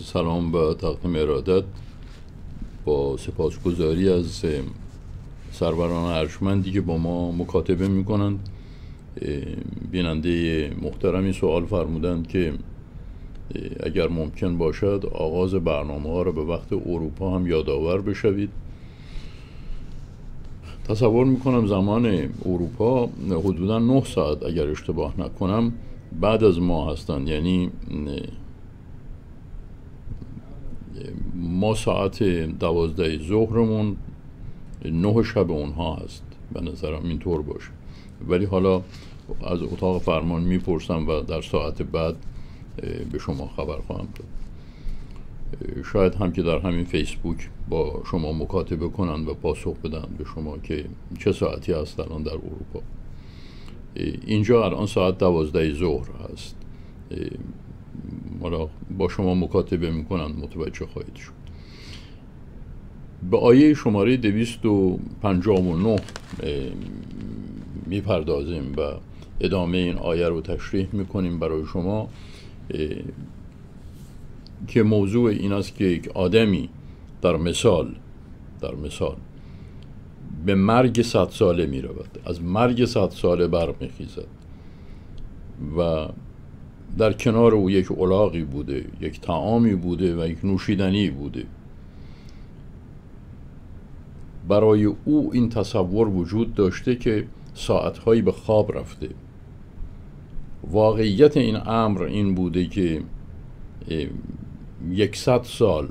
عرض سلام و تقدیم ارادت با سپاسگزاری از سروران ارجمندی که با ما مکاتبه می‌کنند. بیننده محترمی سوال فرمودند که اگر ممکن باشد آغاز برنامه ها را به وقت اروپا هم یادآور بشوید. تصور می‌کنم زمان اروپا حدودا 9 ساعت اگر اشتباه نکنم بعد از ما هستند. یعنی ما ساعت دوازده ظهرمون نه شب اونها هست به نظرم اینطور باشه. ولی حالا از اتاق فرمان می‌پرسم و در ساعت بعد به شما خبر خواهم داد. شاید هم که در همین فیسبوک با شما مکاتبه کنند و پاسخ بدن به شما که چه ساعتی هست الان در اروپا. اینجا الان ساعت دوازده ظهر هست با شما مکاتبه می‌کنند متوجه خواهید شد. به آیه شماره دویست و پنجام و نه می‌پردازیم و ادامه این آیه رو تشریح می‌کنیم برای شما که موضوع این است که یک آدمی در مثال در مثال به مرگ صد ساله می رود از مرگ صد ساله برمیخیزد. و در کنار او یک علاقی بوده یک تعامی بوده و یک نوشیدنی بوده. برای او این تصور وجود داشته که ساعتهایی به خواب رفته. واقعیت این امر این بوده که یکصد سال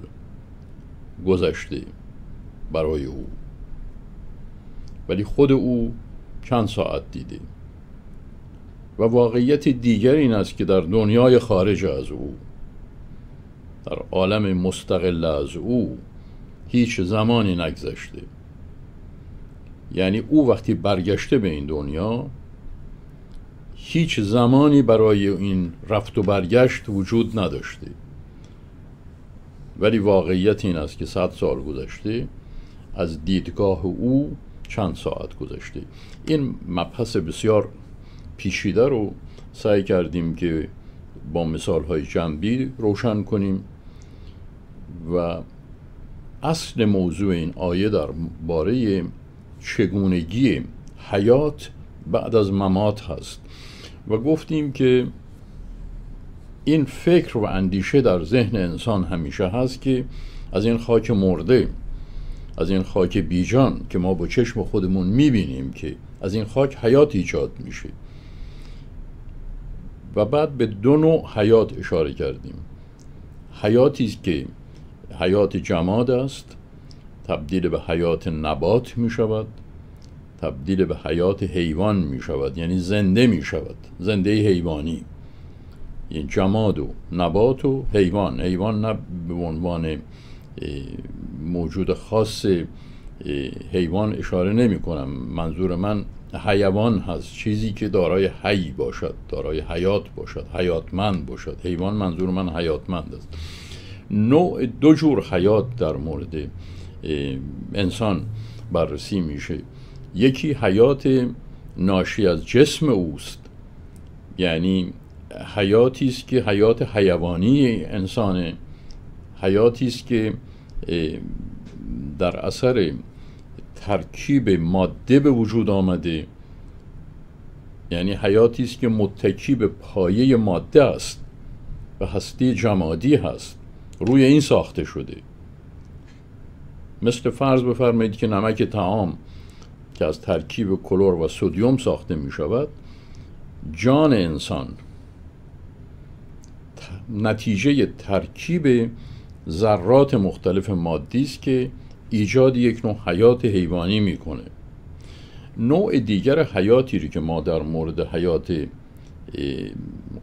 گذشته برای او. ولی خود او چند ساعت دیده. و واقعیت دیگر این است که در دنیای خارج از او در عالم مستقل از او هیچ زمانی نگذشته. یعنی او وقتی برگشته به این دنیا هیچ زمانی برای این رفت و برگشت وجود نداشته. ولی واقعیت این است که صد سال گذشته از دیدگاه او چند ساعت گذشته. این مبحث بسیار پیشیده رو سعی کردیم که با مثال های جنبی روشن کنیم و اصل موضوع این آیه در باره چگونگی حیات بعد از ممات هست و گفتیم که این فکر و اندیشه در ذهن انسان همیشه هست که از این خاک مرده از این خاک بیجان که ما با چشم خودمون می‌بینیم که از این خاک حیات ایجاد میشه. و بعد به دو نوع حیات اشاره کردیم. حیاتی که حیات جماد است تبدیل به حیات نبات می شود تبدیل به حیات حیوان می شود یعنی زنده می شود زنده حیوانی. این جماد و نبات و حیوان. حیوان نه به عنوان موجود خاص حیوان اشاره نمی کنم منظور من حیوان هست. چیزی که دارای حی باشد دارای حیات باشد حیاتمند باشد. حیوان منظور من حیاتمند است. نوع دو جور حیات در مورد انسان بررسی میشه. یکی حیات ناشی از جسم اوست. یعنی حیاتی است که حیات حیوانی انسانه. حیاتی است که در اثر ترکیب ماده به وجود آمده. یعنی حیاتی است که متکی به پایه ماده است و هستی جمادی هست. روی این ساخته شده. مثل فرض بفرمایید که نمک تعام که از ترکیب کلور و سودیوم ساخته می شود جان انسان نتیجه ترکیب ذرات مختلف مادی است که ایجاد یک نوع حیات حیوانی می‌کنه. نوع دیگر حیاتی رو که ما در مورد حیات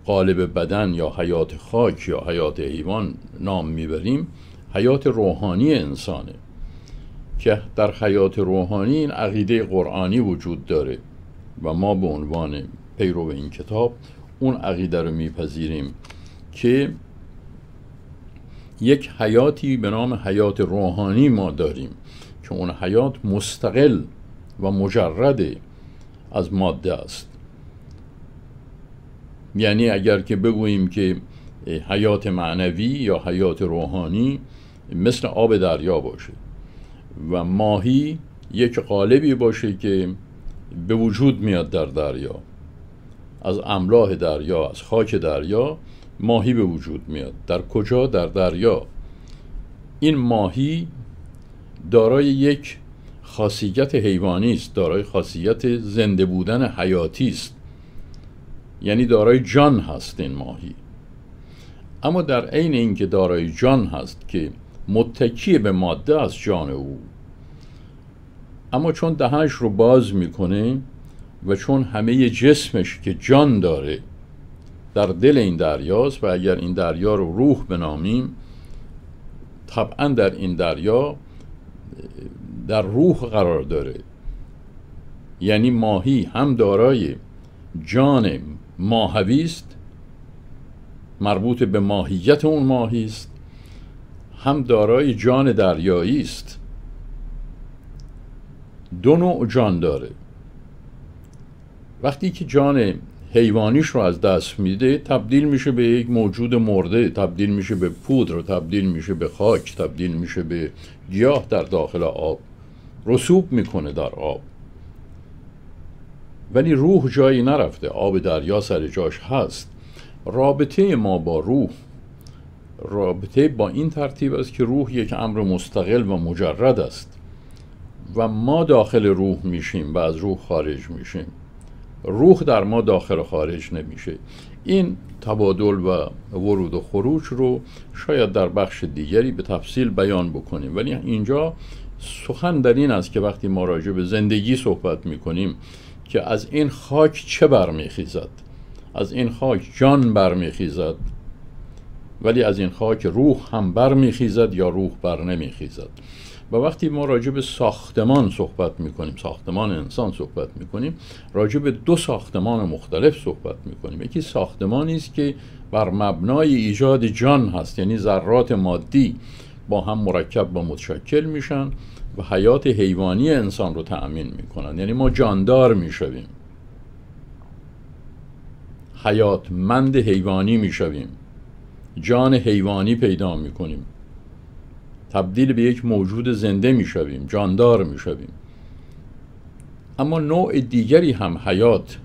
قالب بدن یا حیات خاک یا حیات حیوان نام می‌بریم حیات روحانی انسانه که در حیات روحانی این عقیده قرآنی وجود داره و ما به عنوان پیرو این کتاب اون عقیده رو میپذیریم که یک حیاتی به نام حیات روحانی ما داریم که اون حیات مستقل و مجرد از ماده است. یعنی اگر که بگوییم که حیات معنوی یا حیات روحانی مثل آب دریا باشه و ماهی یک قالبی باشه که به وجود میاد در دریا از املاح دریا از خاک دریا ماهی به وجود میاد. در کجا؟ در دریا. این ماهی دارای یک خاصیت حیوانی است دارای خاصیت زنده بودن حیاتی است. یعنی دارای جان هست این ماهی. اما در عین اینکه دارای جان هست که متکی به ماده از جان او اما چون دهنش رو باز می‌کنه و چون همه جسمش که جان داره در دل این دریاست و اگر این دریا رو روح بنامیم طبعا در این دریا در روح قرار داره. یعنی ماهی هم دارای جان ماهوی است مربوط به ماهیت اون ماهی است هم دارای جان دریایی است. دو نوع جان داره. وقتی که جان حیوانیش رو از دست میده تبدیل میشه به یک موجود مرده تبدیل میشه به پودر تبدیل میشه به خاک تبدیل میشه به گیاه در داخل آب. رسوب می‌کنه در آب. ولی روح جایی نرفته آب دریا سر جاش هست. رابطه ما با روح رابطه با این ترتیب است که روح یک امر مستقل و مجرد است و ما داخل روح میشیم و از روح خارج میشیم. روح در ما داخل و خارج نمیشه. این تبادل و ورود و خروج رو شاید در بخش دیگری به تفصیل بیان بکنیم. ولی اینجا سخن در این است که وقتی ما راجع به زندگی صحبت می‌کنیم که از این خاک چه برمیخیزد؟ از این خاک جان برمیخیزد. ولی از این خاک روح هم برمیخیزد یا روح بر نمیخیزد؟ و وقتی ما راجع به ساختمان صحبت می‌کنیم ساختمان انسان صحبت می‌کنیم راجع به دو ساختمان مختلف صحبت می‌کنیم. یکی ساختمانی است که بر مبنای ایجاد جان هست یعنی ذرات مادی با هم مرکب و متشکل میشن و حیات حیوانی انسان رو تأمین می‌کنن. یعنی ما جاندار می‌شویم. حیاتمند حیوانی می‌شویم. جان حیوانی پیدا می‌کنیم. تبدیل به یک موجود زنده می‌شویم جاندار می‌شویم. اما نوع دیگری هم حیات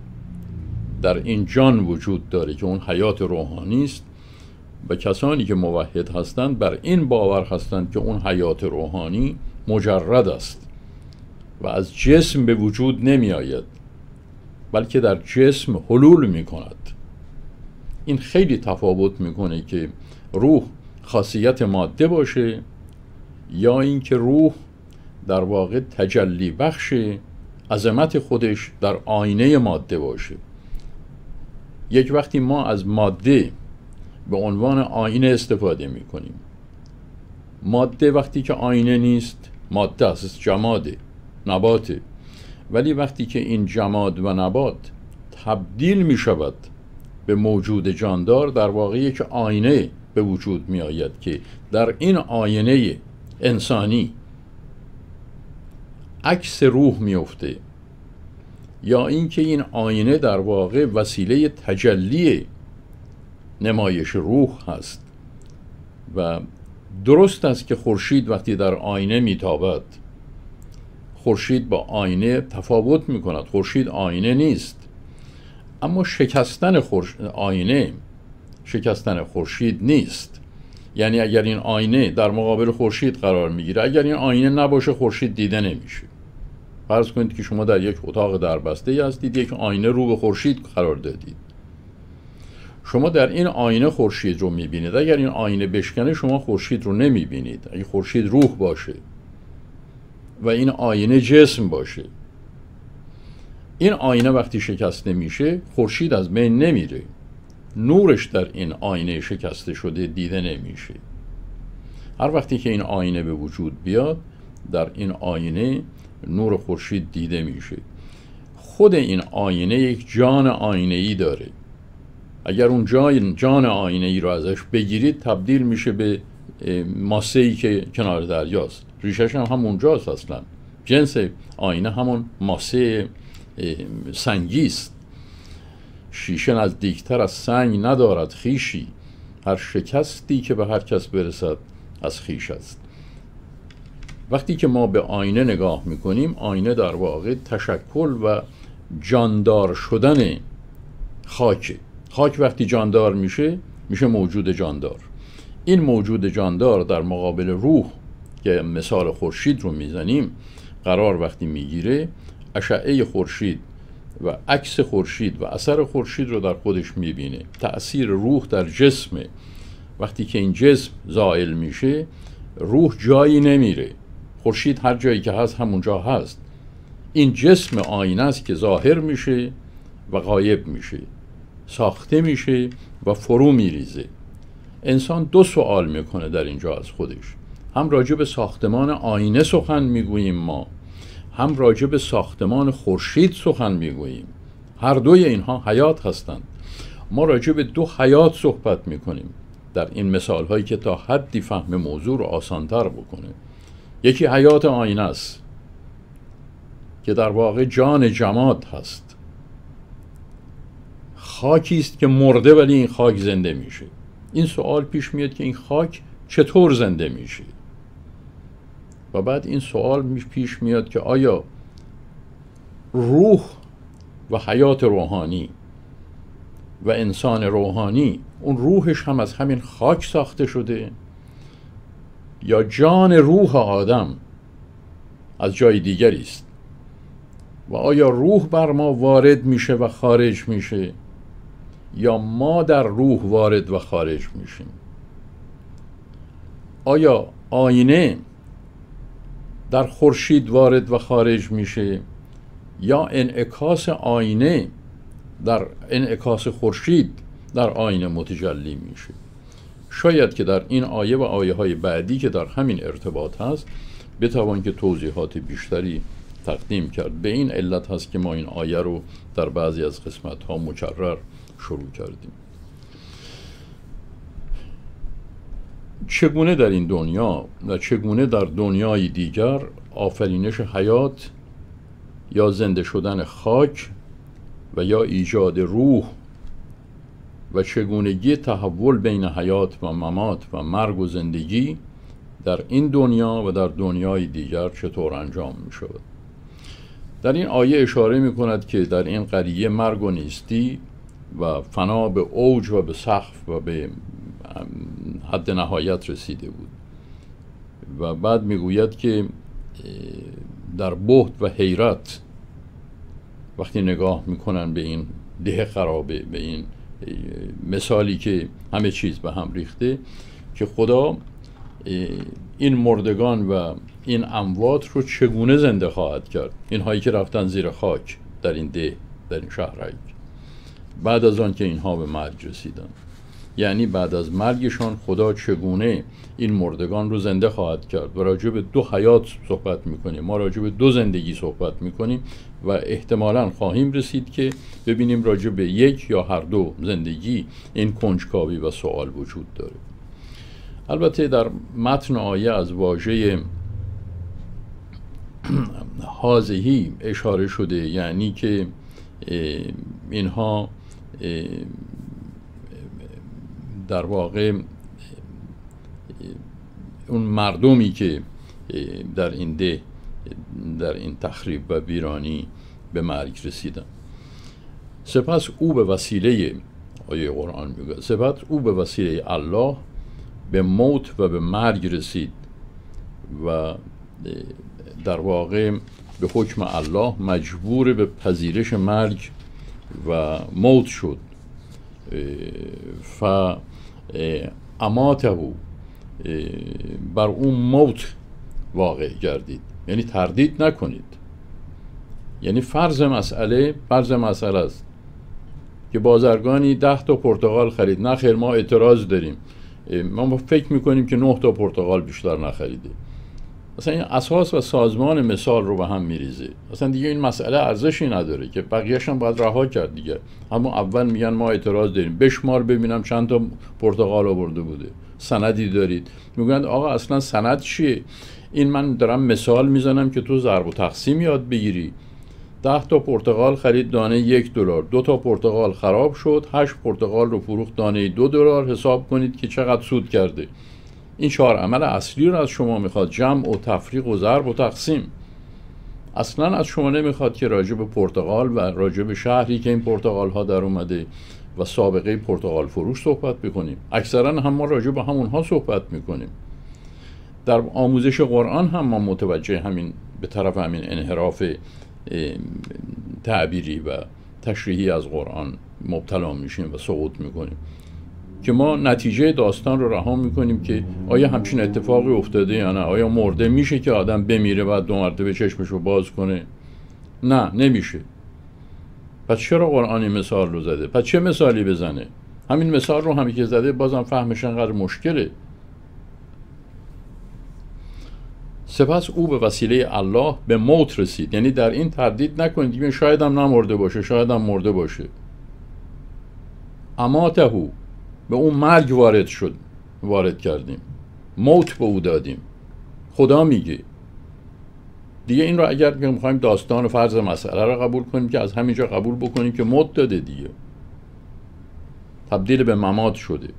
در این جان وجود داره که اون حیات روحانی است و کسانی که موحد هستند بر این باور هستند که اون حیات روحانی مجرد است و از جسم به وجود نمی آید بلکه در جسم حلول می کند این خیلی تفاوت می‌کنه که روح خاصیت ماده باشه یا اینکه روح در واقع تجلی بخش عظمت خودش در آینه ماده باشه. یک وقتی ما از ماده به عنوان آینه استفاده می کنیم ماده وقتی که آینه نیست ماده است جماده نباته. ولی وقتی که این جماد و نبات تبدیل می شود به موجود جاندار در واقع یک آینه به وجود می آید که در این آینه انسانی. عکس روح میفته یا اینکه این آینه در واقع وسیله تجلی نمایش روح هست و درست است که خورشید وقتی در آینه میتابد خورشید با آینه تفاوت می کند خورشید آینه نیست. اما شکستن آینه شکستن خورشید نیست. یعنی اگر این آینه در مقابل خورشید قرار می‌گیره اگر این آینه نباشه خورشید دیده نمیشه. فرض کنید که شما در یک اتاق دربسته هستید یک آینه رو به خورشید قرار دادید. شما در این آینه خورشید رو می‌بینید. اگر این آینه بشکنه شما خورشید رو نمی‌بینید. اگه خورشید روح باشه و این آینه جسم باشه این آینه وقتی شکسته میشه خورشید از بین نمیره. نورش در این آینه شکسته شده دیده نمیشه. هر وقتی که این آینه به وجود بیاد در این آینه نور خورشید دیده میشه. خود این آینه یک جان آینه ای داره. اگر اون جای جان آینه ای رو ازش بگیرید تبدیل میشه به ماسه ای که کنار دریاست. ریشش هم همونجاست اصلا. جنس آینه همون ماسه سنگی است شیشه نزدیکتر از سنگ ندارد خیشی. هر شکستی که به هر کس برسد از خیش است. وقتی که ما به آینه نگاه می‌کنیم آینه در واقع تشکل و جاندار شدن خاکه. خاک وقتی جاندار میشه میشه موجود جاندار. این موجود جاندار در مقابل روح که مثال خورشید رو می‌زنیم قرار وقتی می‌گیره اشعه خورشید و عکس خورشید و اثر خورشید رو در خودش می‌بینه. تأثیر روح در جسم وقتی که این جسم زائل میشه روح جایی نمیره. خورشید هر جایی که هست همونجا هست. این جسم آینه است که ظاهر میشه و غایب میشه. ساخته میشه و فرو میریزه. انسان دو سوال می‌کنه در اینجا از خودش. هم راجع به ساختمان آینه سخن می‌گوییم ما. هم راجع به ساختمان خورشید سخن می‌گوییم. هر دوی اینها حیات هستند. ما راجع به دو حیات صحبت می‌کنیم. در این مثال هایی که تا حدی فهم موضوع رو آسانتر بکنه. یکی حیات آینه است که در واقع جان جماد هست. خاکی است که مرده ولی این خاک زنده میشه. این سوال پیش میاد که این خاک چطور زنده میشه؟ و بعد این سوال پیش میاد که آیا روح و حیات روحانی و انسان روحانی اون روحش هم از همین خاک ساخته شده یا جان روح آدم از جای دیگری است؟ و آیا روح بر ما وارد میشه و خارج میشه یا ما در روح وارد و خارج میشیم؟ آیا آینه در خورشید وارد و خارج میشه. یا انعکاس آینه در انعکاس خورشید در آینه متجلی میشه. شاید که در این آیه و آیه های بعدی که در همین ارتباط هست بتوان که توضیحات بیشتری تقدیم کرد. به این علت هست که ما این آیه رو در بعضی از قسمت ها مکرر شروع کردیم. چگونه در این دنیا و چگونه در دنیای دیگر آفرینش حیات یا زنده شدن خاک و یا ایجاد روح و چگونگی تحول بین حیات و ممات و مرگ و زندگی در این دنیا و در دنیای دیگر چطور انجام می شود در این آیه اشاره می کند که در این قریه مرگ و نیستی و فنا به اوج و به سقف و به حد نهایت رسیده بود. و بعد می‌گوید که در بهت و حیرت وقتی نگاه می‌کنن به این ده خرابه به این مثالی که همه چیز به هم ریخته که خدا این مردگان و این اموات رو چگونه زنده خواهد کرد؟ اینهایی که رفتن زیر خاک در این ده در این شهرک بعد از آن که اینها به مرگ رسیدن. یعنی بعد از مرگشان خدا چگونه این مردگان رو زنده خواهد کرد؟ و راجع به دو حیات صحبت می‌کنیم. ما راجع به دو زندگی صحبت می‌کنیم و احتمالا خواهیم رسید که ببینیم راجع به یک یا هر دو زندگی این کنجکاوی و سوال وجود داره. البته در متن آیه از واژه حاضهی اشاره شده یعنی که اینها در واقع اون مردمی که در این ده در این تخریب و ویرانی به مرگ رسیدن. سپس او به وسیله آیه قرآن میگه سپس او به وسیله الله به موت و به مرگ رسید و در واقع به حکم الله مجبور به پذیرش مرگ و موت شد. ف اماته بر اون موت واقع گردید. یعنی تردید نکنید. یعنی فرض مسئله فرض مسئله است که بازرگانی ده تا پرتغال خرید. نه خیر ما اعتراض داریم. ما فکر می‌کنیم که نه تا پرتغال بیشتر نخریده. اصلا این اساس و سازمان مثال رو به هم میریزه. اصلا دیگه این مسئله ارزشی نداره که بقیهش هم باید رها کرد دیگه. اما اول میگن ما اعتراض داریم. بشمار ببینم چند تا پرتغال آورده بوده. سندی دارید. میگن آقا اصلا سند چیه؟ این من دارم مثال می‌زنم که تو ضرب و تقسیم یاد بگیری. ده تا پرتقال خرید دانه یک دلار. دو تا پرتقال خراب شد. هشت پرتقال رو فروخت دانه دو دلار. حساب کنید که چقدر سود کرده. این چهار عمل اصلی رو از شما می‌خواد جمع و تفریق و ضرب و تقسیم. اصلا از شما نمی‌خواد که راجع به پرتغال و راجع به شهری که این پرتغال ها در اومده و سابقه پرتغال فروش صحبت بکنیم. اکثرا هم ما راجع به همونها صحبت می‌کنیم. در آموزش قرآن هم ما متوجه همین به طرف همین انحراف تعبیری و تشریحی از قرآن مبتلا میشیم و سقوط می‌کنیم. که ما نتیجه داستان رو رها می‌کنیم که آیا همچین اتفاقی افتاده یا نه؟ آیا مرده میشه که آدم بمیره و دو مرتبه چشمش رو باز کنه؟ نه نمیشه. پس چرا قرآنی مثال رو زده؟ پس چه مثالی بزنه؟ همین مثال رو همی که زده بازم فهمش انقدر مشکله. سپس او به وسیله الله به موت رسید. یعنی در این تردید نکنید شاید هم نمرده باشه شاید هم مرده باشه. اماتهو به اون مرگ وارد شد وارد کردیم. موت به او دادیم. خدا میگه. دیگه این رو اگر می‌خوایم داستان و فرض مسئله رو قبول کنیم که از همینجا قبول بکنیم که موت داده دیگه. تبدیل به ممات شده.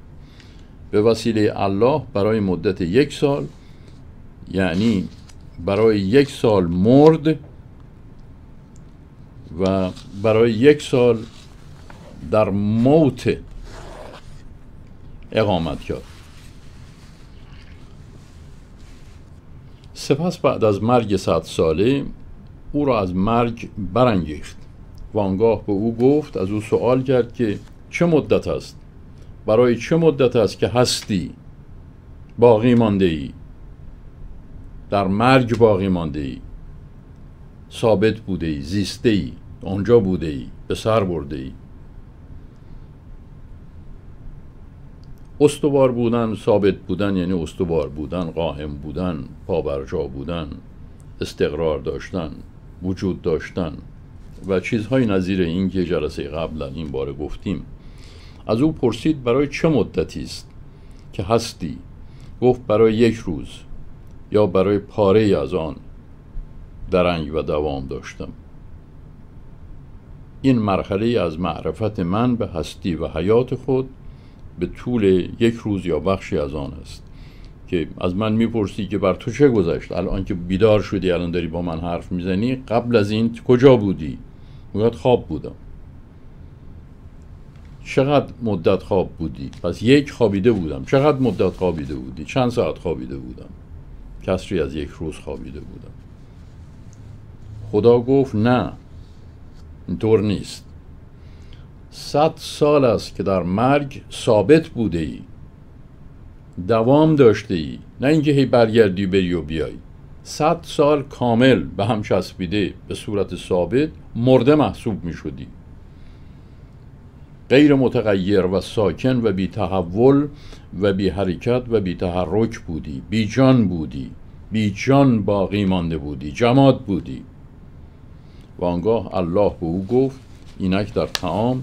به وسیله الله برای مدت یک سال یعنی برای یک سال مرد و برای یک سال در موت اقامت کرد سپس بعد از مرگ صد ساله او را از مرگ برانگیخت و آنگاه به او گفت از او سوال کرد که چه مدت است؟ برای چه مدت است که هستی؟ باقی مانده ای در مرگ باقی مانده ای ثابت بوده ای زیسته ای آنجا بوده ای به سر برده ای استوار بودن ثابت بودن یعنی استوار بودن قائم بودن پابرجا بودن استقرار داشتن وجود داشتن و چیزهای نظیر این که جلسه قبلا این باره گفتیم. از او پرسید برای چه مدتی است که هستی؟ گفت برای یک روز یا برای پاره از آن درنگ و دوام داشتم. این مرحله از معرفت من به هستی و حیات خود به طول یک روز یا بخشی از آن است. که از من می‌پرسی که بر تو چه گذشت؟ الان که بیدار شدی الان داری با من حرف می‌زنی قبل از این کجا بودی؟ می‌گوید خواب بودم. چقدر مدت خواب بودی؟ پس یک خوابیده بودم. چقدر مدت خوابیده بودی؟ چند ساعت خوابیده بودم. کسری از یک روز خوابیده بودم. خدا گفت نه. اینطور نیست. صد سال است که در مرگ ثابت بوده ای دوام داشته ای نه اینکه هی برگردی بری و بیای. صد سال کامل به هم چسبیده به صورت ثابت مرده محسوب می شدی غیر متغیر و ساکن و بی تحول و بی حرکت و بی تحرک بودی. بی جان بودی. بی جان باقی مانده بودی. جماد بودی. و آنگاه الله به او گفت اینک در تعام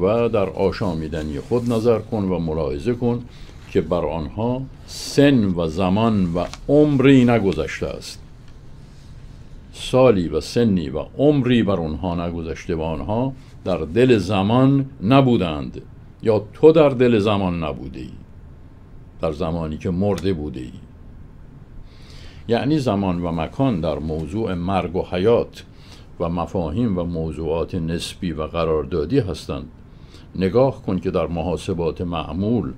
و در آشامیدنی خود نظر کن و ملاحظه کن که بر آنها سن و زمان و عمری نگذشته است. سالی و سنی و عمری بر آنها نگذشته و آنها در دل زمان نبودند. یا تو در دل زمان نبوده ای در زمانی که مرده بوده ای یعنی زمان و مکان در موضوع مرگ و حیات و مفاهیم و موضوعات نسبی و قراردادی هستند. نگاه کن که در محاسبات معمول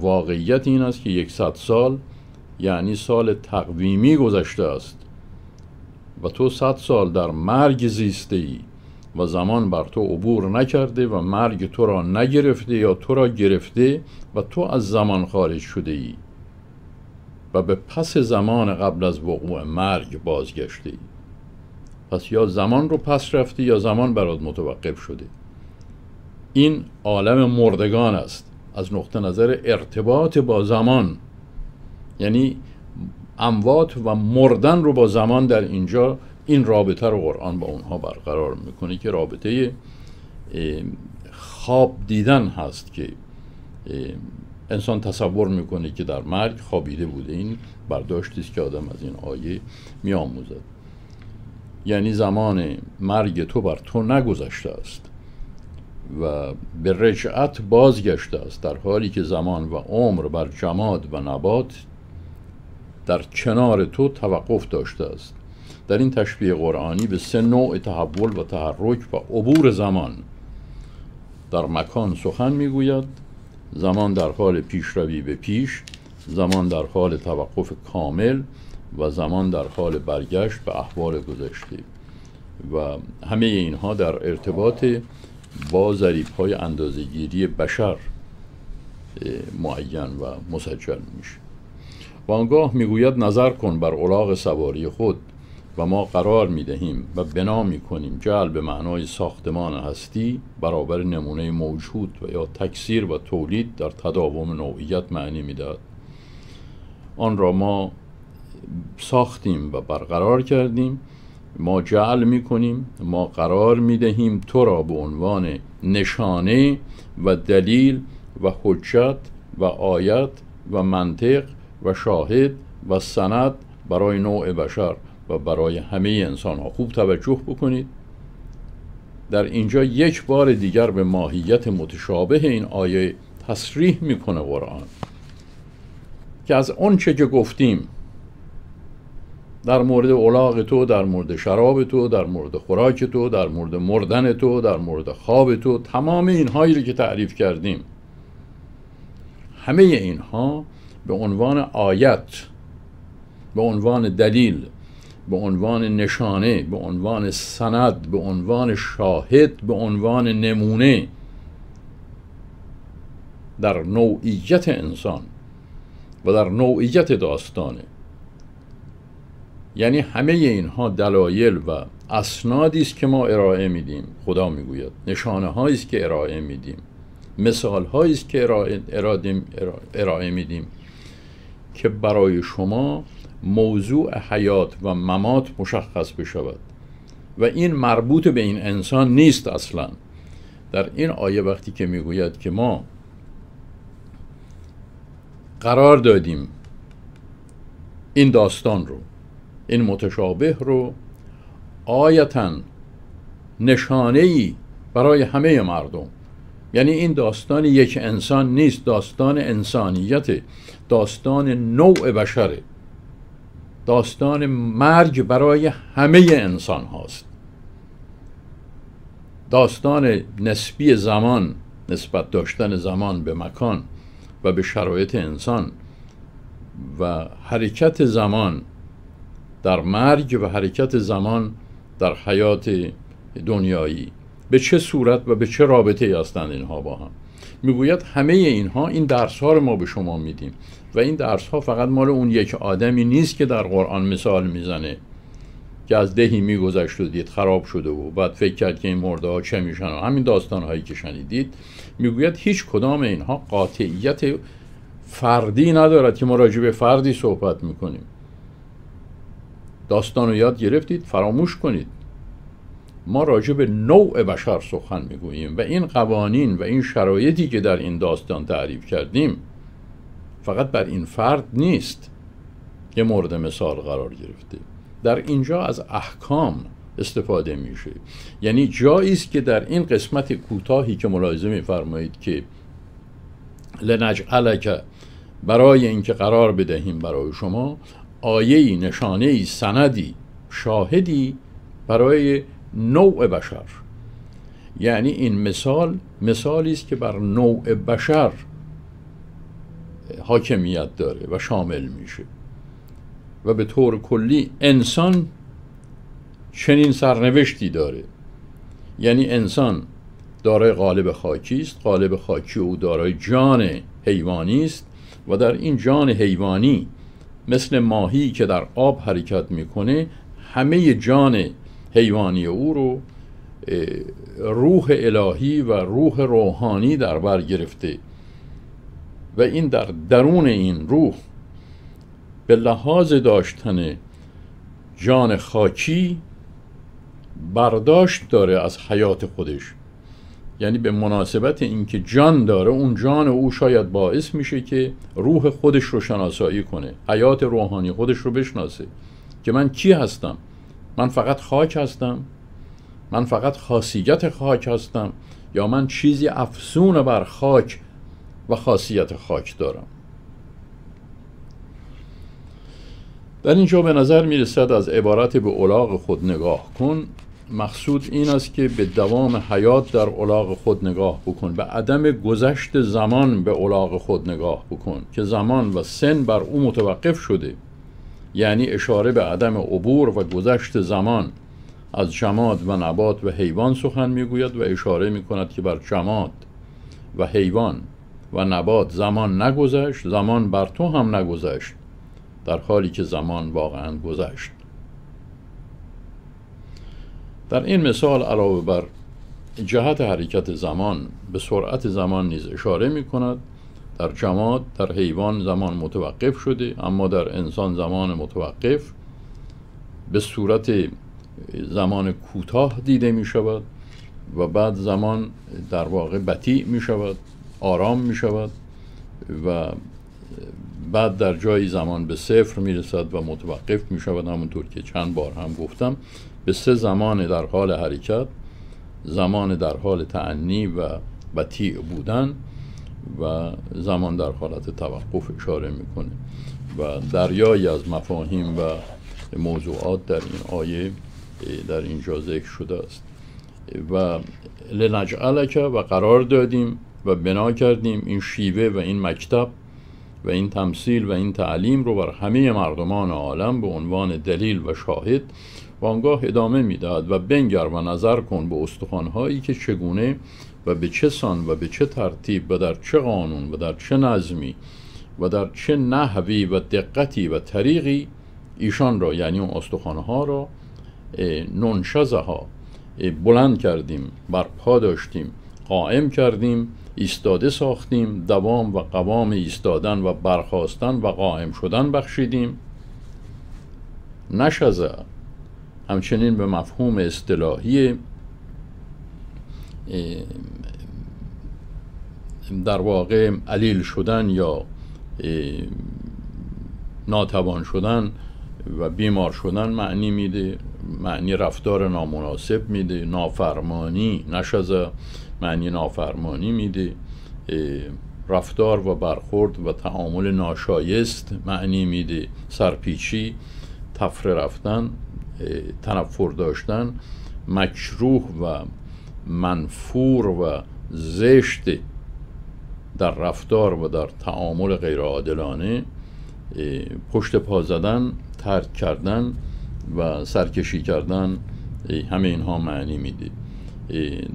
واقعیت این است که یکصد سال یعنی سال تقویمی گذشته است و تو صد سال در مرگ زیسته ای و زمان بر تو عبور نکرده و مرگ تو را نگرفته یا تو را گرفته و تو از زمان خارج شده ای و به پس زمان قبل از وقوع مرگ بازگشته ای پس یا زمان رو پس رفتی یا زمان برات متوقف شده. این عالم مردگان است. از نقطه نظر ارتباط با زمان. یعنی اموات و مردن رو با زمان در اینجا این رابطه رو قرآن با اونها برقرار می‌کنه که رابطه خواب دیدن هست که انسان تصور می‌کنه که در مرگ خوابیده بوده. این برداشتی است که آدم از این آیه میآموزد. یعنی زمان مرگ تو بر تو نگذشته است و به رجعت بازگشته است در حالی که زمان و عمر بر جماد و نبات در کنار تو توقف داشته است. در این تشبیه قرآنی به سه نوع تحول و تحرک و عبور زمان در مکان سخن می‌گوید زمان در حال پیشروی به پیش زمان در حال توقف کامل و زمان در حال برگشت به احوال گذشته. و همه اینها در ارتباط با ذریب های اندازهگیری بشر معین و مسجل میشه. و آنگاه می‌گوید نظر کن بر اولاغ سواری خود و ما قرار می دهیم و بنا می کنیم جعل به معنای ساختمان هستی برابر نمونه موجود و یا تکثیر و تولید در تداوم نوعیت معنی می‌داد آن را ما ساختیم و برقرار کردیم. ما جعل می کنیم ما قرار می دهیم تو را به عنوان نشانه و دلیل و حجت و آیت و منطق و شاهد و سند برای نوع بشر و برای همه انسان ها خوب توجه بکنید. در اینجا یک بار دیگر به ماهیت متشابه این آیه تصریح می‌کنه قرآن. که از آنچه که گفتیم در مورد اولاغ تو در مورد شراب تو در مورد خوراک تو در مورد مردن تو در مورد خواب تو تمام اینهایی رو که تعریف کردیم. همه اینها به عنوان آیت به عنوان دلیل به عنوان نشانه به عنوان سند به عنوان شاهد به عنوان نمونه در نوعیت انسان و در نوعیت داستانه. یعنی همه اینها دلایل و اسنادی است که ما ارائه میدیم خدا می‌گوید. نشانه هایی است که ارائه میدیم. مثال هایی است که ارائه, ارائه, ارائه میدیم که برای شما موضوع حیات و ممات مشخص بشود. و این مربوط به این انسان نیست اصلا. در این آیه وقتی که می‌گوید که ما قرار دادیم این داستان رو این متشابه رو آیتا نشانه ای برای همه مردم. یعنی این داستان یک انسان نیست داستان انسانیت داستان نوع بشره داستان مرگ برای همه انسان هاست. داستان نسبی زمان نسبت داشتن زمان به مکان و به شرایط انسان و حرکت زمان در مرگ و حرکت زمان در حیات دنیایی. به چه صورت و به چه رابطه هستند اینها با هم؟ می‌گوید همه اینها این درس ها رو ما به شما میدیم و این درس ها فقط مال اون یک آدمی نیست که در قرآن مثال می‌زنه. که از دهی میگذشت و دید خراب شده و بعد فکر کرد که این مرده ها چه میشن و همین داستان هایی که شنیدید. می‌گوید هیچ کدام اینها قاطعیت فردی ندارد که ما راجع به فردی صحبت می‌کنیم. داستان رو یاد گرفتید فراموش کنید. ما راجع به نوع بشر سخن می‌گوییم و این قوانین و این شرایطی که در این داستان تعریف کردیم فقط بر این فرد نیست که مورد مثال قرار گرفته. در اینجا از احکام استفاده میشه. یعنی جایی است که در این قسمت کوتاهی که ملاحظه میفرمایید که لنجعلک برای اینکه قرار بدهیم برای شما آیه نشانه سندی شاهدی برای نوع بشر. یعنی این مثال مثالی است که بر نوع بشر حاکمیت داره و شامل میشه. و به طور کلی انسان چنین سرنوشتی داره. یعنی انسان دارای قالب خاکی است. قالب خاکی او دارای جان حیوانی است و در این جان حیوانی مثل ماهی که در آب حرکت می‌کنه همه جان حیوانی او رو روح الهی و روح روحانی در بر گرفته. و این در درون این روح به لحاظ داشتن جان خاکی برداشت داره از حیات خودش. یعنی به مناسبت اینکه جان داره اون جان او شاید باعث میشه که روح خودش رو شناسایی کنه حیات روحانی خودش رو بشناسه که من کی هستم؟ من فقط خاک هستم؟ من فقط خاصیت خاک هستم؟ یا من چیزی افسون بر خاک و خاصیت خاک دارم؟ در اینجا به نظر می رسد از عبارت به اولاغ خود نگاه کن. مقصود این است که به دوام حیات در اولاغ خود نگاه بکن به عدم گذشت زمان به اولاغ خود نگاه بکن که زمان و سن بر او متوقف شده. یعنی اشاره به عدم عبور و گذشت زمان. از جماد و نبات و حیوان سخن می‌گوید و اشاره می کند که بر جماد و حیوان و نبات زمان نگذشت زمان بر تو هم نگذشت در حالی که زمان واقعا گذشت. در این مثال علاوه بر جهت حرکت زمان به سرعت زمان نیز اشاره می کند در جماد در حیوان زمان متوقف شده اما در انسان زمان متوقف به صورت زمان کوتاه دیده می شود و بعد زمان در واقع بطیع می شود آرام می شود و بعد در جای زمان به صفر می رسد و متوقف می شود همونطور که چند بار هم گفتم به سه زمان در حال حرکت زمان در حال تعنی و بطیع بودن و زمان در حالت توقف اشاره می‌کنه. و دریایی از مفاهیم و موضوعات در این آیه در اینجا ذکر شده است. و لنجعلک و قرار دادیم و بنا کردیم این شیوه و این مکتب و این تمثیل و این تعلیم رو بر همه مردمان عالم به عنوان دلیل و شاهد و آنگاه ادامه می‌دهد و بنگر و نظر کن به استخوانهایی که چگونه و به چه سان و به چه ترتیب و در چه قانون و در چه نظمی و در چه نحوی و دقتی و طریقی ایشان را یعنی اون استخوانها را ننشزه ها بلند کردیم برپا داشتیم قائم کردیم ایستاده ساختیم دوام و قوام ایستادن و برخواستن و قائم شدن بخشیدیم. نشزه همچنین به مفهوم اصطلاحی در واقع علیل شدن یا ناتوان شدن و بیمار شدن معنی میده معنی رفتار نامناسب میده نافرمانی نشازه معنی نافرمانی میده رفتار و برخورد و تعامل ناشایست معنی میده سرپیچی تفره رفتن. تنفر داشتن مکروه و منفور و زشت در رفتار و در تعامل غیرعادلانه پشت پا زدن ترک کردن و سرکشی کردن همه اینها معنی میده.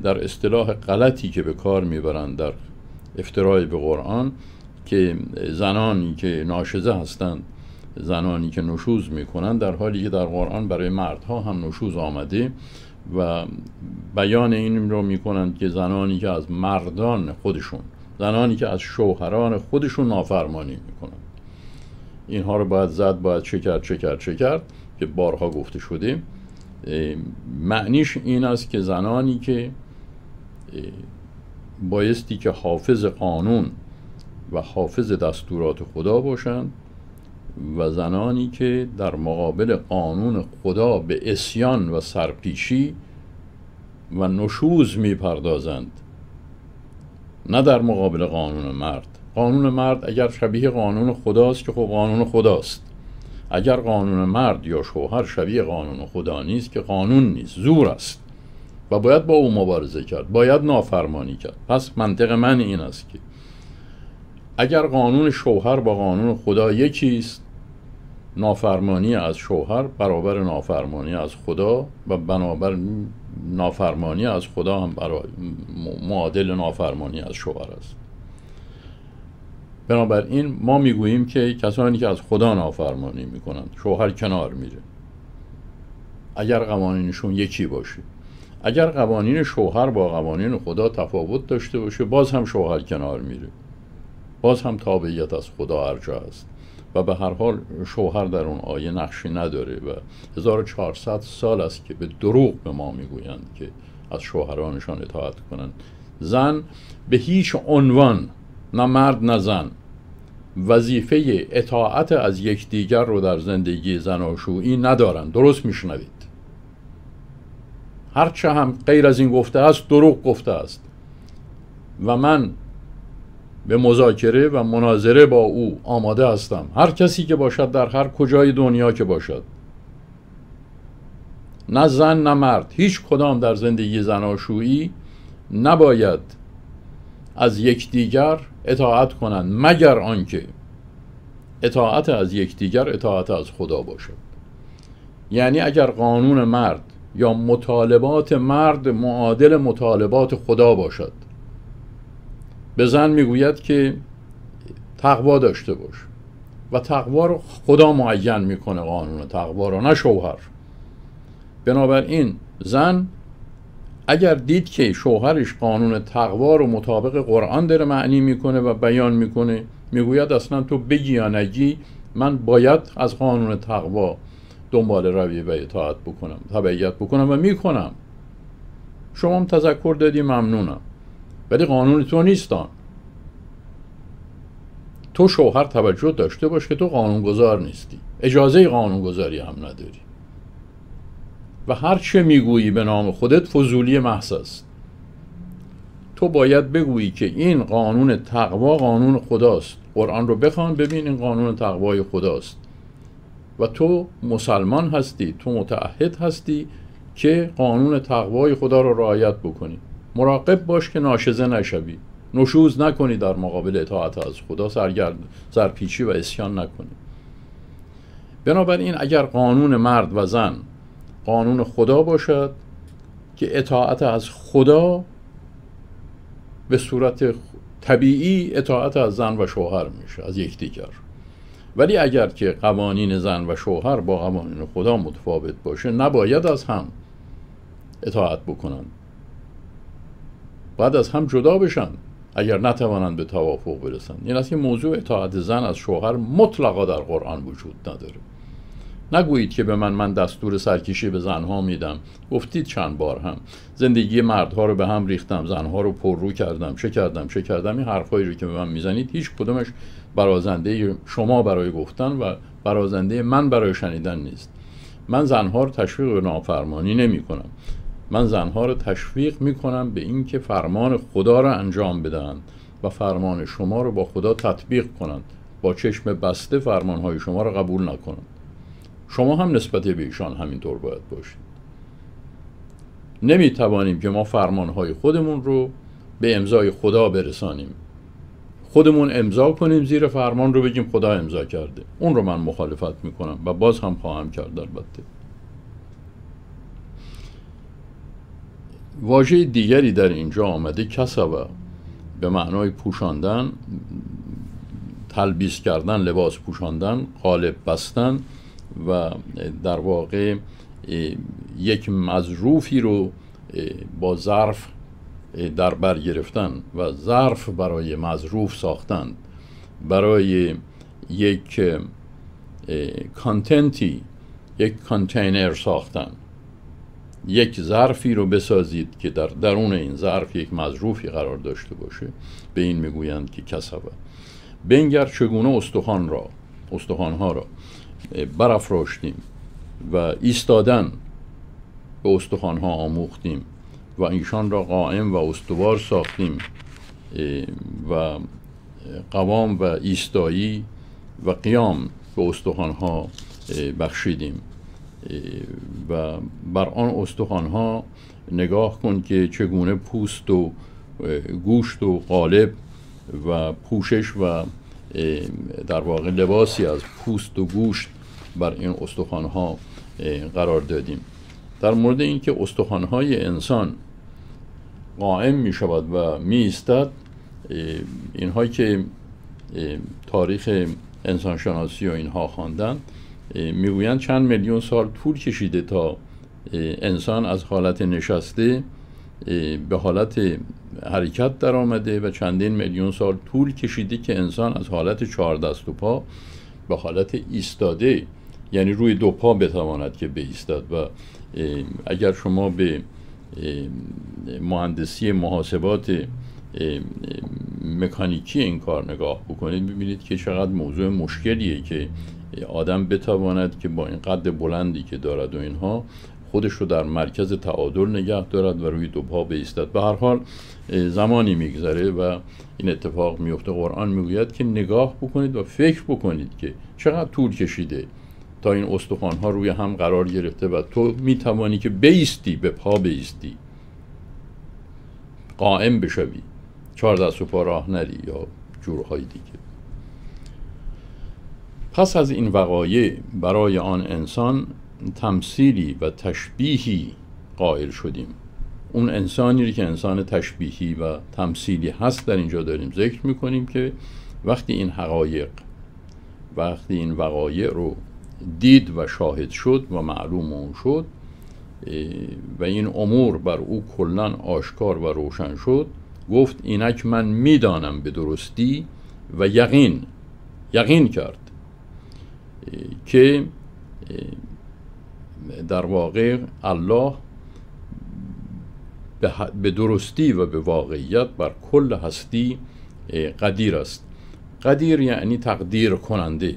در اصطلاح غلطی که به کار می‌برند در افترای به قرآن که زنانی که ناشزه هستند زنانی که نشوز می‌کنند در حالی که در قرآن برای مردها هم نشوز آمده و بیان این رو می‌کنند که زنانی که از مردان خودشون زنانی که از شوهران خودشون نافرمانی می‌کنند اینها رو باید زد باید چه کرد چه کرد که بارها گفته شده. معنیش این است که زنانی که بایستی که حافظ قانون و حافظ دستورات خدا باشند و زنانی که در مقابل قانون خدا به اسیان و سرپیشی و نشوز می‌پردازند. نه در مقابل قانون مرد. قانون مرد اگر شبیه قانون خداست که خب قانون خداست. اگر قانون مرد یا شوهر شبیه قانون خدا نیست که قانون نیست. زور است. و باید با او مبارزه کرد. باید نافرمانی کرد. پس منطق من این است که اگر قانون شوهر با قانون خدا یکیست نافرمانی از شوهر برابر نافرمانی از خدا و بنابر نافرمانی از خدا هم برای معادل نافرمانی از شوهر است. بنابراین ما می‌گوییم که کسانی که از خدا نافرمانی می‌کنند شوهر کنار میره. اگر قوانینشون یکی باشه. اگر قوانین شوهر با قوانین خدا تفاوت داشته باشه باز هم شوهر کنار میره. باز هم تابعیت از خدا ارجا است و به هر حال شوهر در اون آیه نقشی نداره و 1400 سال است که به دروغ به ما می‌گویند که از شوهرانشان اطاعت کنند. زن به هیچ عنوان نه مرد نه زن وظیفه اطاعت از یکدیگر رو در زندگی زناشویی ندارند درست میشنوید؟ هرچه هم غیر از این گفته است دروغ گفته است. و من به مذاکره و مناظره با او آماده هستم. هر کسی که باشد در هر کجای دنیا که باشد. نه زن نه مرد. هیچ کدام در زندگی زناشویی نباید از یکدیگر اطاعت کنند مگر آنکه اطاعت از یکدیگر اطاعت از خدا باشد. یعنی اگر قانون مرد یا مطالبات مرد معادل مطالبات خدا باشد. به زن می‌گوید که تقوا داشته باش و تقوا رو خدا معین می‌کنه قانون تقوا رو نه شوهر. بنابراین زن اگر دید که شوهرش قانون تقوا رو مطابق قرآن داره معنی می‌کنه و بیان می‌کنه می‌گوید اصلا تو بگی یا نگی من باید از قانون تقوا دنبال روی و اطاعت بکنم تبعیت بکنم و می‌کنم. شما هم تذکر دادی ممنونم. ولی قانون تو نیستان تو شوهر توجه داشته باش که تو قانونگذار نیستی. اجازه قانونگذاری هم نداری. و هر چه می‌گویی به نام خودت فضولی محض است. تو باید بگویی که این قانون تقوا قانون خداست. قرآن رو بخوان ببین این قانون تقوای خداست. و تو مسلمان هستی تو متعهد هستی که قانون تقوای خدا رو رعایت بکنی. مراقب باش که ناشزه نشوی. نشوز نکنی در مقابل اطاعت از خدا سرگرد سرپیچی و اسیان نکنی. بنابراین اگر قانون مرد و زن قانون خدا باشد که اطاعت از خدا به صورت طبیعی اطاعت از زن و شوهر میشه از یکدیگر. ولی اگر که قوانین زن و شوهر با قوانین خدا متفاوت باشه نباید از هم اطاعت بکنند. باید از هم جدا بشن اگر نتوانند به توافق برسند این است که موضوع اطاعت زن از شوهر مطلقا در قرآن وجود نداره. نگویید که به من من دستور سرکشی به زنها میدم. گفتید چند بار هم. زندگی مردها رو به هم ریختم زنها رو پررو کردم چه کردم چه کردم. این حرفایی رو که به من می‌زنید هیچ کدومش برازنده شما برای گفتن و برازنده من برای شنیدن نیست. من زنها رو تشویق به نافرمانی نمی کنم من زنها رو تشویق می کنم به اینکه فرمان خدا رو انجام بدن و فرمان شما رو با خدا تطبیق کنند. با چشم بسته فرمانهای شما رو قبول نکنند شما هم نسبت به ایشان همینطور باید باشید. نمی توانیم که ما فرمانهای خودمون رو به امضای خدا برسانیم. خودمون امضا کنیم زیر فرمان رو بگیم خدا امضا کرده. اون رو من مخالفت می‌کنم و باز هم خواهم کرد البته. واژه دیگری در اینجا آمده کسبه به معنای پوشاندن تلبیس کردن لباس پوشاندن قالب بستن و در واقع یک مظروفی رو با ظرف در بر گرفتن و ظرف برای مظروف ساختن برای یک کانتنتی یک کانتینر ساختن. یک ظرفی رو بسازید که در درون این ظرف یک مظروفی قرار داشته باشه. به این می‌گویند که کسبه بنگر چگونه استخوان را استخوانها را برافراشتیم و ایستادن به استخوانها آموختیم و ایشان را قائم و استوار ساختیم و قوام و ایستایی و قیام به استخوانها بخشیدیم. و بر آن استخوانها نگاه کن که چگونه پوست و گوشت و قالب و پوشش و در واقع لباسی از پوست و گوشت بر این استخوانها قرار دادیم. در مورد اینکه استخوانهای انسان قائم می شود و می ایستد اینهایی که تاریخ انسانشناسی و اینها خواندن می‌گویند چند میلیون سال طول کشیده تا انسان از حالت نشسته به حالت حرکت در آمده و چندین میلیون سال طول کشیده که انسان از حالت چهار دست و پا به حالت ایستاده یعنی روی دو پا بتواند که بایستد. و اگر شما به مهندسی محاسبات مکانیکی این کار نگاه بکنید ببینید که چقدر موضوع مشکلیه که آدم بتواند که با این قد بلندی که دارد و اینها خودش رو در مرکز تعادل نگه دارد و روی دو پا بیستد. به هر حال زمانی میگذره و این اتفاق میفته قرآن می‌گوید که نگاه بکنید و فکر بکنید که چقدر طول کشیده تا این استخوان ها روی هم قرار گرفته و تو می‌توانی که بیستی به پا بیستی. قائم بشوی. چهار دست و پا راه نری یا جورهای دیگه. پس از این وقایع برای آن انسان تمثیلی و تشبیهی قائل شدیم. اون انسانی که انسان تشبیهی و تمثیلی هست در اینجا داریم ذکر می‌کنیم که وقتی این حقایق وقتی این وقایع رو دید و شاهد شد و معلوم اون شد و این امور بر او کلا آشکار و روشن شد گفت اینک من می‌دانم به درستی و یقین یقین کرد. که در واقع الله به درستی و به واقعیت بر کل هستی قدیر است. قدیر یعنی تقدیر کننده.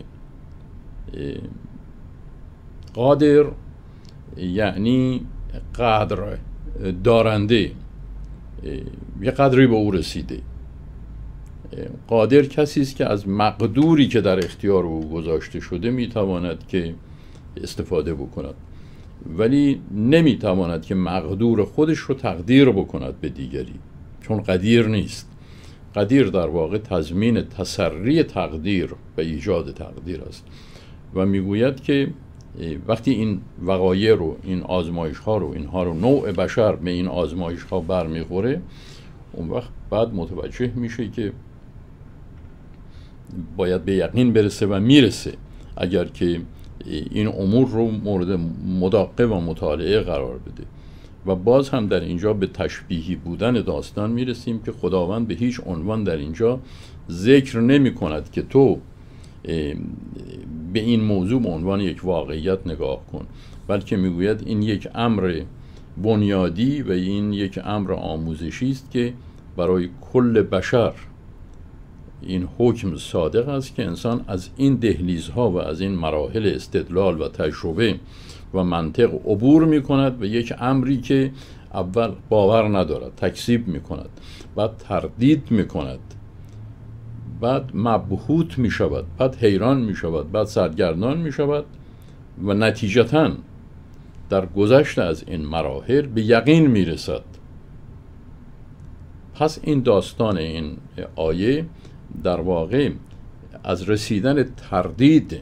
قادر یعنی قدر دارنده. یه قدری به او رسیده. قادر کسی است که از مقدوری که در اختیار او گذاشته شده می‌تواند که استفاده بکند. ولی نمی‌تواند که مقدور خودش رو تقدیر بکند به دیگری چون قدیر نیست. قدیر در واقع تضمین تسری تقدیر و ایجاد تقدیر است. و می‌گوید که وقتی این وقایع رو این آزمایش ها رو اینها رو نوع بشر به این آزمایش ها برمیخوره اون وقت بعد متوجه میشه که باید به یقین برسه و می‌رسه. اگر که این امور رو مورد مداقه و مطالعه قرار بده. و باز هم در اینجا به تشبیهی بودن داستان می‌رسیم که خداوند به هیچ عنوان در اینجا ذکر نمی کند که تو به این موضوع به عنوان یک واقعیت نگاه کن. بلکه می‌گوید این یک امر بنیادی و این یک امر آموزشی است که برای کل بشر این حکم صادق است که انسان از این دهلیزها و از این مراحل استدلال و تجربه و منطق عبور می کند و یک امری که اول باور ندارد تکذیب می کند بعد تردید می کند بعد مبهوت می شود بعد حیران می شود بعد سرگردان می شود و نتیجتا در گذشت از این مراحل به یقین می رسد پس این داستان این آیه در واقع از رسیدن تردید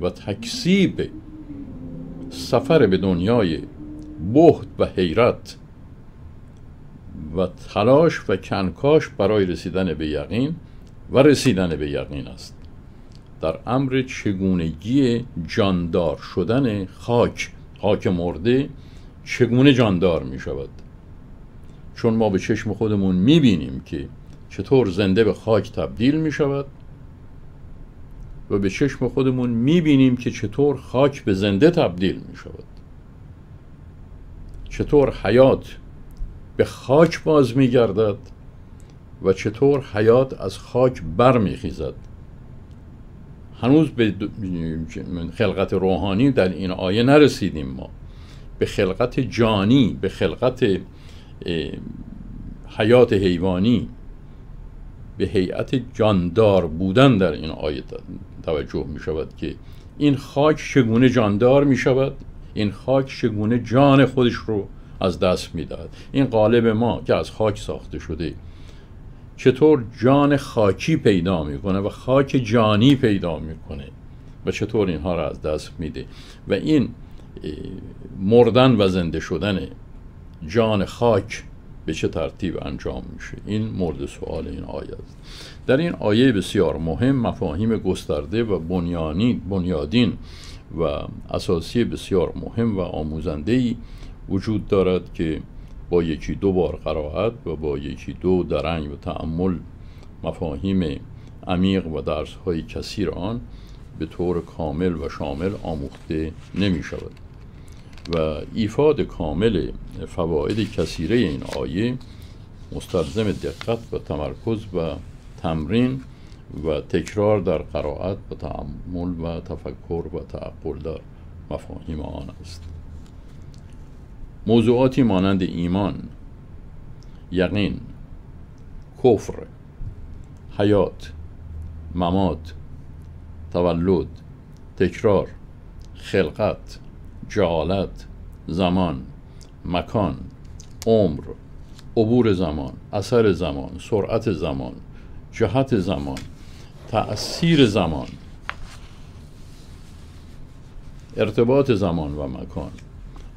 و تکسیب سفر به دنیای بهت و حیرت و تلاش و کنکاش برای رسیدن به یقین و رسیدن به یقین است. در امر چگونگی جاندار شدن خاک خاک مرده چگونه جاندار می شود چون ما به چشم خودمون می بینیم که چطور زنده به خاک تبدیل می شود و به چشم خودمون می بینیم که چطور خاک به زنده تبدیل می شود. چطور حیات به خاک باز می گردد و چطور حیات از خاک بر می خیزد. هنوز به خلقت روحانی در این آیه نرسیدیم ما. به خلقت جانی به خلقت حیات حیوانی به هیئت جاندار بودن در این آیه توجه می شود که این خاک چگونه جاندار می شود؟ این خاک چگونه جان خودش رو از دست می دهد؟ این قالب ما که از خاک ساخته شده چطور جان خاکی پیدا می‌کنه و خاک جانی پیدا می‌کنه و چطور اینها را از دست میده و این مردن و زنده شدن جان خاک به چه ترتیب انجام میشه؟ این مورد سوال این آیه است. در این آیه بسیار مهم مفاهیم گسترده و بنیانی بنیادین و اساسی بسیار مهم و آموزنده وجود دارد که با یکی دو بار قرائت و با یکی دو درنگ و تعمل مفاهیم عمیق و درس های کثیر آن به طور کامل و شامل آموخته نمی شود و ایفاد کامل فواید کثیره این آیه مستلزم دقت و تمرکز و تمرین و تکرار در قرائت و تعمل و تفکر و تعقل در مفاهیم آن است. موضوعاتی مانند ایمان یقین کفر حیات ممات تولد تکرار خلقت جعالت زمان مکان عمر عبور زمان اثر زمان سرعت زمان جهت زمان تأثیر زمان ارتباط زمان و مکان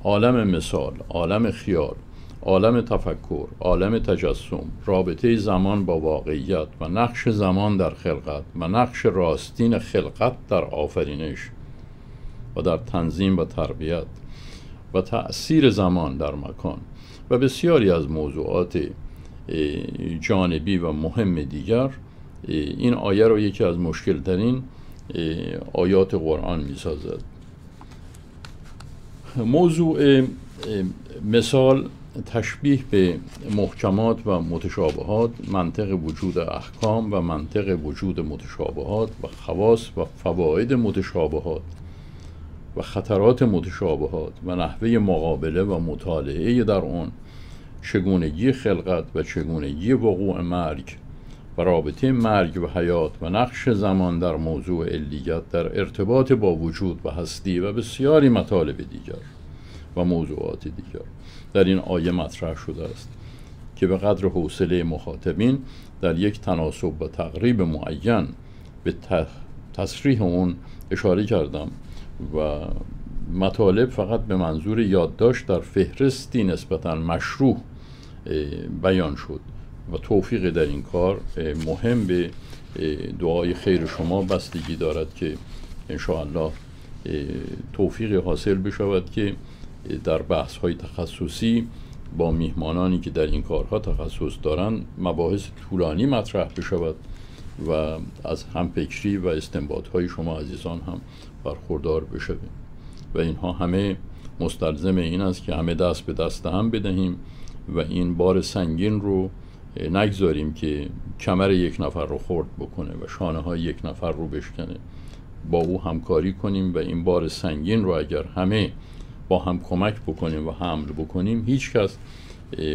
عالم مثال عالم خیال عالم تفکر عالم تجسم رابطه زمان با واقعیت و نقش زمان در خلقت و نقش راستین خلقت در آفرینش. در تنظیم و تربیت و تأثیر زمان در مکان و بسیاری از موضوعات جانبی و مهم دیگر این آیه را یکی از مشکلترین آیات قرآن می سازد موضوع مثال تشبیه به محکمات و متشابهات منطق وجود احکام و منطق وجود متشابهات و خواص و فواید متشابهات. و خطرات متشابهات و نحوه مقابله و مطالعه در آن چگونگی خلقت و چگونگی وقوع مرگ و رابطه مرگ و حیات و نقش زمان در موضوع علیت در ارتباط با وجود و هستی و بسیاری مطالب دیگر و موضوعات دیگر. در این آیه مطرح شده است که به قدر حوصله مخاطبین در یک تناسب و تقریب معین به تصریح اون اشاره کردم و مطالب فقط به منظور یادداشت در فهرستی نسبتا مشروع بیان شد و توفیق در این کار مهم به دعای خیر شما بستگی دارد که انشاءالله توفیق حاصل بشود که در بحث های تخصصی با میهمانانی که در این کارها تخصص دارند مباحث طولانی مطرح بشود و از همفکری و استنباط های شما عزیزان هم برخوردار بشویم. و اینها همه مستلزم این است که همه دست به دست هم بدهیم و این بار سنگین رو نگذاریم که کمر یک نفر رو خورد بکنه و شانه های یک نفر رو بشکنه. با او همکاری کنیم و این بار سنگین رو اگر همه با هم کمک بکنیم و حمل بکنیم هیچ کس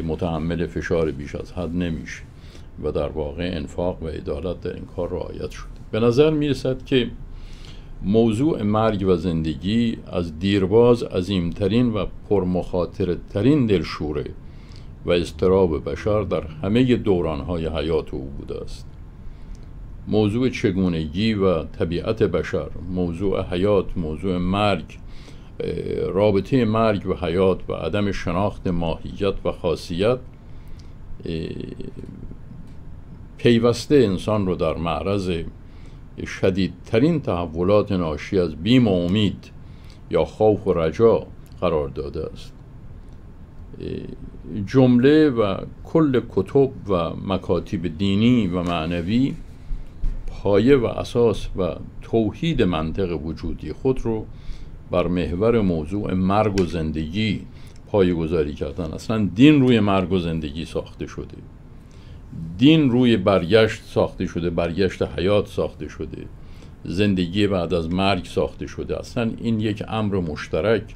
متحمل فشار بیش از حد نمیشه. و در واقع انفاق و عدالت در این کار رعایت شده. به نظر می‌رسد که موضوع مرگ و زندگی از دیرباز عظیمترین و پرمخاطرترین دلشوره و استراب بشر در همه دورانهای حیات او بوده است. موضوع چگونگی و طبیعت بشر موضوع حیات موضوع مرگ رابطه مرگ و حیات و عدم شناخت ماهیت و خاصیت پیوسته انسان رو در معرض شدیدترین تحولات ناشی از بیم و امید یا خوف و رجا قرار داده است. جمله و کل کتب و مکاتب دینی و معنوی پایه و اساس و توحید منطق وجودی خود رو بر محور موضوع مرگ و زندگی پایه گذاری کردن. اصلا دین روی مرگ و زندگی ساخته شده. دین روی برگشت ساخته شده برگشت حیات ساخته شده. زندگی بعد از مرگ ساخته شده. اصلا این یک امر مشترک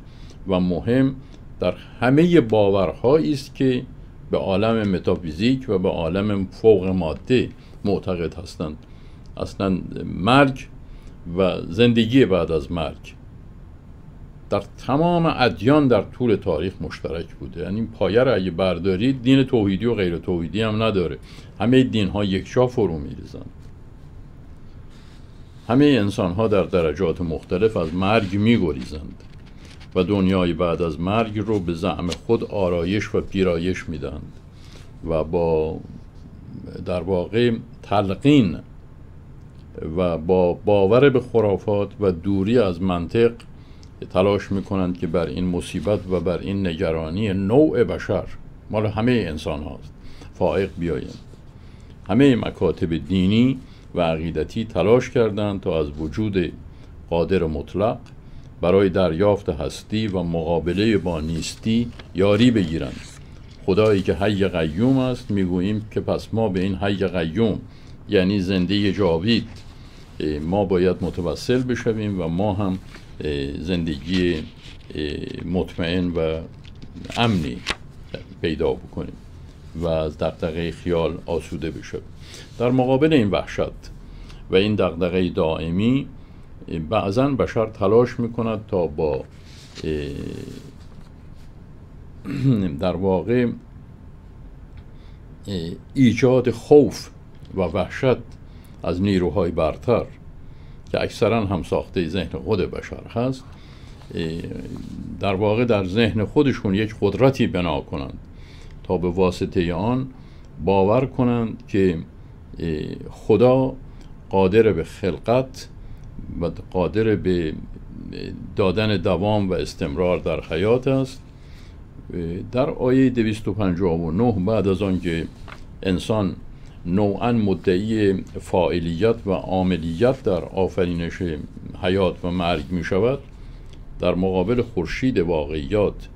و مهم در همه باورهایی است که به عالم متافیزیک و به عالم فوق ماده معتقد هستند. اصلا مرگ و زندگی بعد از مرگ در تمام ادیان در طول تاریخ مشترک بوده. یعنی پایه را اگه بردارید دین توحیدی و غیر توحیدی هم نداره. همه دین ها یکشا فرو میریزند همه انسان ها در درجات مختلف از مرگ میگریزند و دنیای بعد از مرگ رو به زعم خود آرایش و پیرایش می‌دهند و با در واقع تلقین و با باور به خرافات و دوری از منطق تلاش می‌کنند که بر این مصیبت و بر این نگرانی نوع بشر مال همه انسان هاست فائق بیایند. همه مکاتب دینی و عقیدتی تلاش کردند تا از وجود قادر مطلق برای دریافت هستی و مقابله با نیستی یاری بگیرند. خدایی که حی قیوم است می‌گوییم که پس ما به این حی قیوم یعنی زنده جاوید ما باید متوسل بشویم و ما هم زندگی مطمئن و امنی پیدا بکنیم و از دقدقه خیال آسوده بشه در مقابل این وحشت و این دقدقه دائمی بعضا بشر تلاش می‌کند تا با در واقع ایجاد خوف و وحشت از نیروهای برتر که اکثرا هم ساخته ذهن خود بشر هست در واقع در ذهن خودشون یک قدرتی بنا کنند تا به واسطه آن باور کنند که خدا قادر به خلقت و قادر به دادن دوام و استمرار در حیات است. در آیه 259 بعد از آنکه انسان نوعا مدعی فاعلیت و عاملیت در آفرینش حیات و مرگ می شود. در مقابل خورشید واقعیات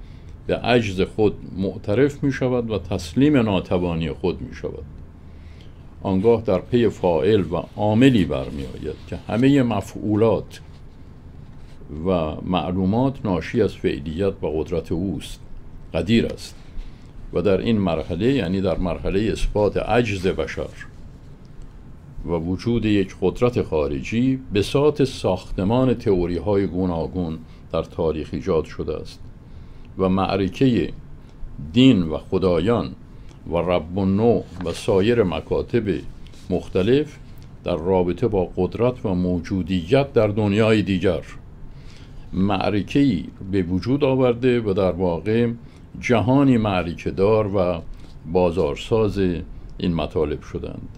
به عجز خود معترف می شود و تسلیم ناتوانی خود می شود. آنگاه در پی فائل و عاملی برمی آید که همه مفعولات و معلومات ناشی از فعلیت و قدرت اوست قدیر است. و در این مرحله یعنی در مرحله اثبات عجز بشر و وجود یک قدرت خارجی بساط ساختمان تئوری های گوناگون در تاریخ ایجاد شده است و معرکه دین و خدایان و رب و نو و سایر مکاتب مختلف در رابطه با قدرت و موجودیت در دنیای دیگر معرکه به وجود آورده و در واقع جهانی معرکه دار و بازارساز این مطالب شدند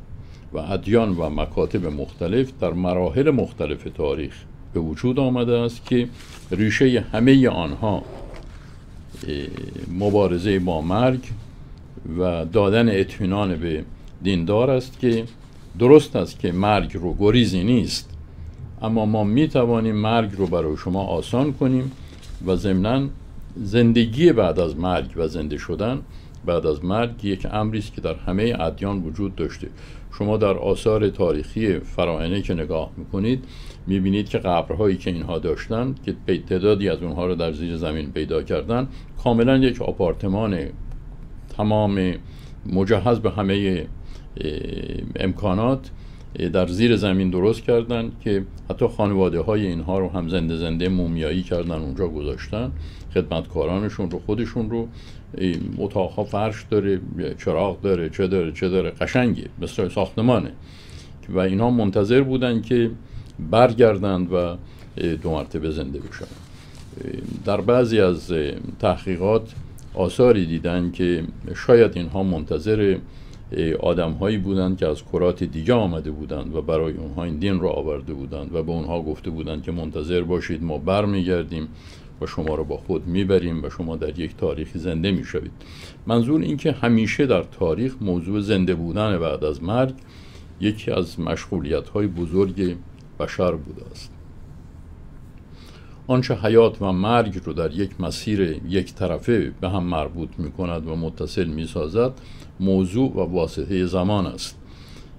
و ادیان و مکاتب مختلف در مراحل مختلف تاریخ به وجود آمده است که ریشه همه آنها مبارزه با مرگ و دادن اطمینان به دیندار است که درست است که مرگ رو گریزی نیست اما ما می توانیم مرگ رو برای شما آسان کنیم و ضمنا زندگی بعد از مرگ و زنده شدن بعد از مرگ یک امری است که در همه ادیان وجود داشته. شما در آثار تاریخی فراعنه که نگاه می‌کنید می‌بینید که قبرهایی که اینها داشتن که تعدادی از اونها رو در زیر زمین پیدا کردن کاملا یک آپارتمان تمام مجهز به همه امکانات در زیر زمین درست کردن که حتی خانواده های اینها رو هم زنده زنده مومیایی کردن اونجا گذاشتن خدمتکارانشون رو خودشون رو اتاقها فرش داره چراغ داره چه داره چه داره قشنگه مثل ساختمانه. و اینها منتظر بودن که برگردند و دو مرتبه زنده بشن. در بعضی از تحقیقات آثاری دیدن که شاید اینها منتظر آدم هایی بودند که از کرات دیگه آمده بودند و برای اونها این دین را آورده بودند و به اونها گفته بودند که منتظر باشید ما برمیگردیم. و شما رو با خود می‌بریم و شما در یک تاریخی زنده می‌شوید. منظور این که همیشه در تاریخ موضوع زنده بودن بعد از مرگ یکی از مشغولیت های بزرگ بشر بوده است آنچه حیات و مرگ رو در یک مسیر یک طرفه به هم مربوط می کند و متصل می سازد موضوع و واسطه زمان است.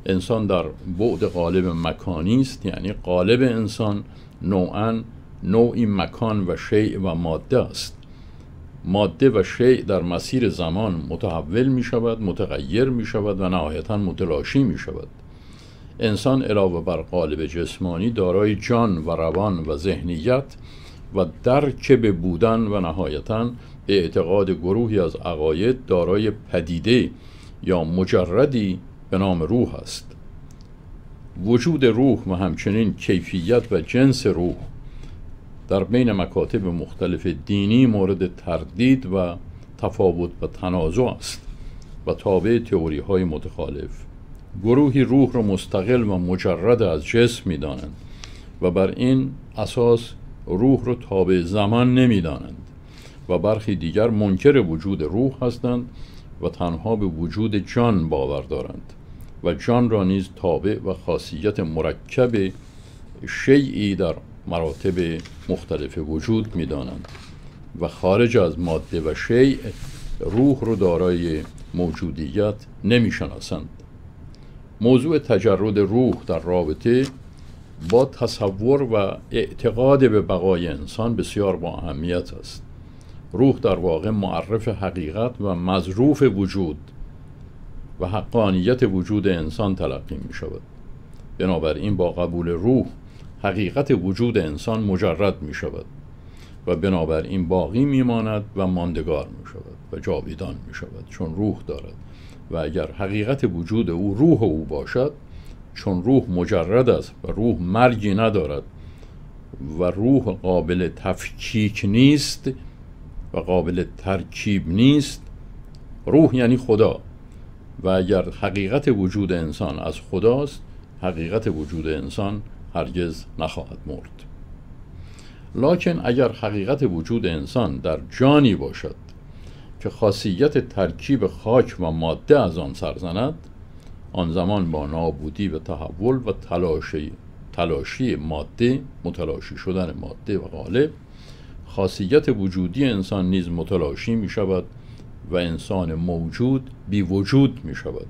انسان در بعد قالب مکانی است یعنی قالب انسان نوعا نوعی مکان و شیع و ماده است. ماده و شیع در مسیر زمان متحول می شود متغیر می شود و نهایتا متلاشی می شود. انسان علاوه بر قالب جسمانی دارای جان و روان و ذهنیت و درک به بودن و نهایتا به اعتقاد گروهی از عقاید دارای پدیده یا مجردی به نام روح است. وجود روح و همچنین کیفیت و جنس روح در بین مکاتب مختلف دینی مورد تردید و تفاوت و تنازع است و تابع تئوری های متخالف. گروهی روح را مستقل و مجرد از جسم می دانند و بر این اساس روح را تابع زمان نمی دانند و برخی دیگر منکر وجود روح هستند و تنها به وجود جان باور دارند و جان را نیز تابع و خاصیت مرکب شیعی در مراتب مختلف وجود می دانند و خارج از ماده و شیع روح رو دارای موجودیت نمی شناسند موضوع تجرد روح در رابطه با تصور و اعتقاد به بقای انسان بسیار با اهمیت است. روح در واقع معرف حقیقت و مظروف وجود و حقانیت وجود انسان تلقی می شود بنابراین با قبول روح حقیقت وجود انسان مجرد می شود و بنابراین باقی میماند و ماندگار می شود و جاویدان می شود چون روح دارد. و اگر حقیقت وجود او روح او باشد چون روح مجرد است و روح مرگی ندارد و روح قابل تفکیک نیست و قابل ترکیب نیست روح یعنی خدا. و اگر حقیقت وجود انسان از خداست حقیقت وجود انسان هرگز نخواهد مرد. لکن اگر حقیقت وجود انسان در جانی باشد که خاصیت ترکیب خاک و ماده از آن سرزند آن زمان با نابودی و تحول و تلاشی تلاشی ماده متلاشی شدن ماده و غالب خاصیت وجودی انسان نیز متلاشی می شود و انسان موجود بی وجود می شود.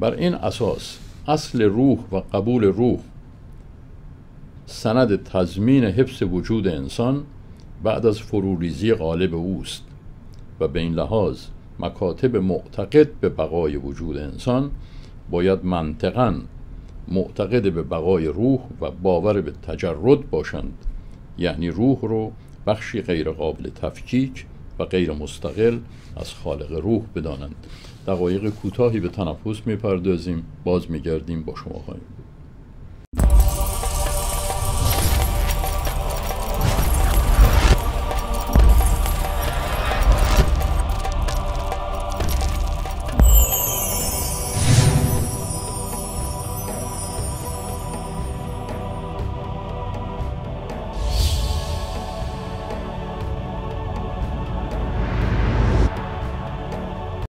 بر این اساس اصل روح و قبول روح. سند تضمین حفظ وجود انسان بعد از فروریزی غالب اوست و به این لحاظ مکاتب معتقد به بقای وجود انسان باید منطقا معتقد به بقای روح و باور به تجرد باشند. یعنی روح رو بخشی غیر قابل تفکیک و غیر مستقل از خالق روح بدانند. دقایق کوتاهی به تنفس می‌پردازیم. باز میگردیم با شما خواهیم